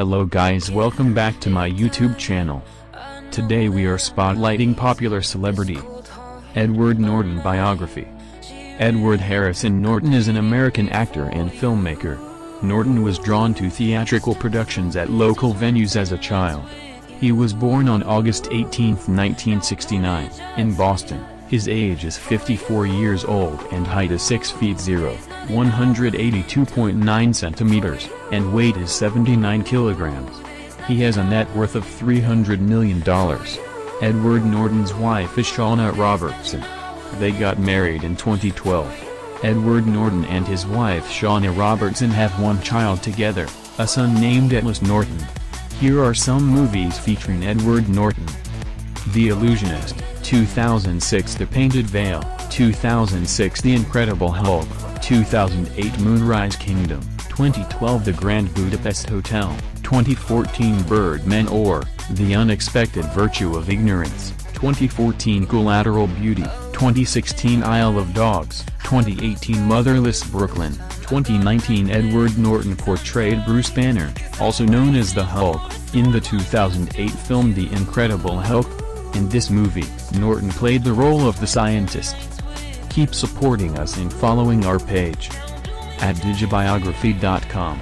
Hello guys welcome back to my YouTube channel. Today we are spotlighting popular celebrity. Edward Norton biography. Edward Harrison Norton is an American actor and filmmaker. Norton was drawn to theatrical productions at local venues as a child. He was born on August 18, 1969, in Boston. His age is 54 years old and height is 6 feet 0, 182.9 centimeters, and weight is 79 kilograms. He has a net worth of $300 million. Edward Norton's wife is Shauna Robertson. They got married in 2012. Edward Norton and his wife Shauna Robertson have one child together, a son named Atlas Norton. Here are some movies featuring Edward Norton. The Illusionist, 2006 The Painted Veil, 2006 The Incredible Hulk, 2008 Moonrise Kingdom, 2012 The Grand Budapest Hotel, 2014 Birdman or, The Unexpected Virtue of Ignorance, 2014 Collateral Beauty, 2016 Isle of Dogs, 2018 Motherless Brooklyn, 2019 Edward Norton portrayed Bruce Banner, also known as the Hulk, in the 2008 film The Incredible Hulk. In this movie, Norton played the role of the scientist. Keep supporting us and following our page at digibiography.com.